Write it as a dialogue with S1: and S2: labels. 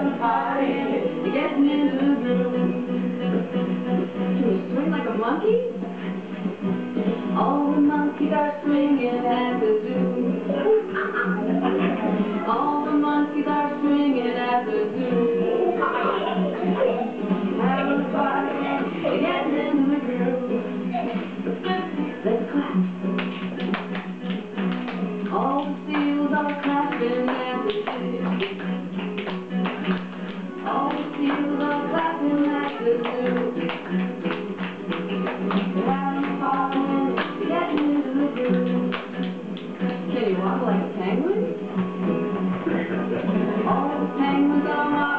S1: Can you swing like a monkey? All the monkeys are swinging at the. Can you walk like a penguin? All the penguins are